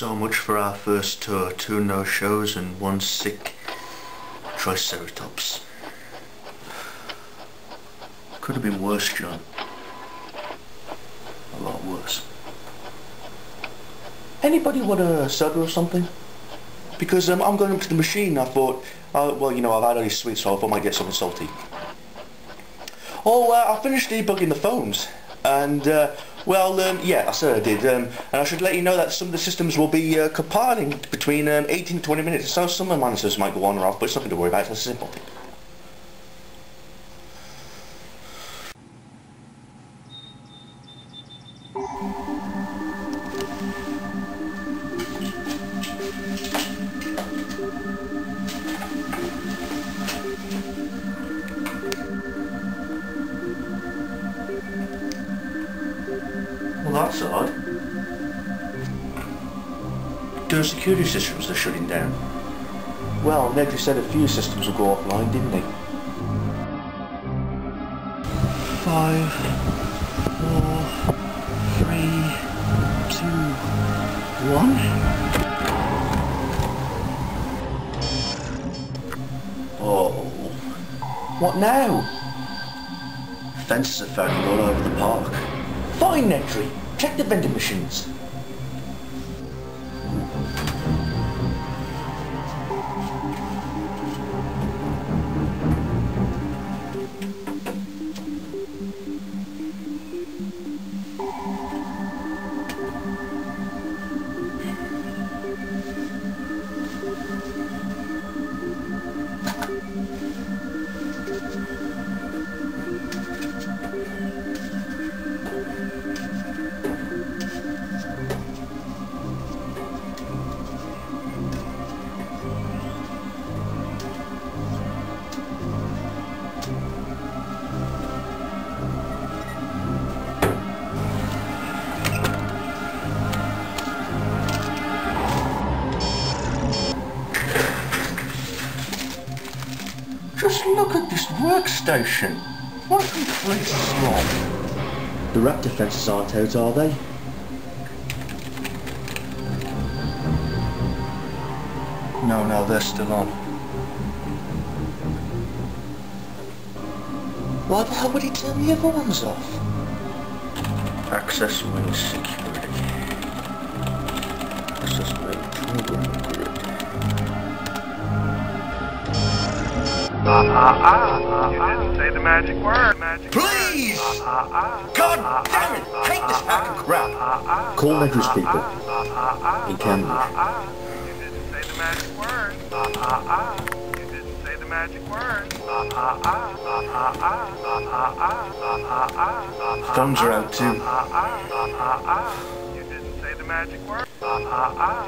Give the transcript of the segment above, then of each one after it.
So much for our first tour. Two no-shows and one sick Triceratops. Could have been worse, John. A lot worse. Anybody want a soda or something? Because um, I'm going up to the machine. I thought, uh, well, you know, I've had these sweets, so I thought I might get something salty. Oh, uh, I finished debugging the phones. And, uh, well, um, yeah, I said I did. Um, and I should let you know that some of the systems will be uh, compiling between um, 18 to 20 minutes. So some of the monitors might go on or off, but it's nothing to worry about. It's a simple thing. That's odd. Your security systems are shutting down. Well, Nedry said a few systems will go offline, didn't they? Five, four, three, two, one. Oh. What now? Fences are found all over the park. Fine, Nedry. Check the vending. Workstation. What a complete slop. The raptor fences aren't out, are they? No, no, they're still on. Why the hell would he turn the other ones off? Access wing security. Access wing program Ah, ah, ah, you didn't say the magic word. Magic Please! word. God damn it! Take this pack of crap! Call Nedry's people. In Camden. You didn't say the magic word. Ah, ah, ah. You didn't say the magic word. Ah. Phones are out too. You didn't the magic word.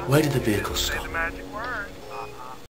Where did the vehicle stop? the magic word.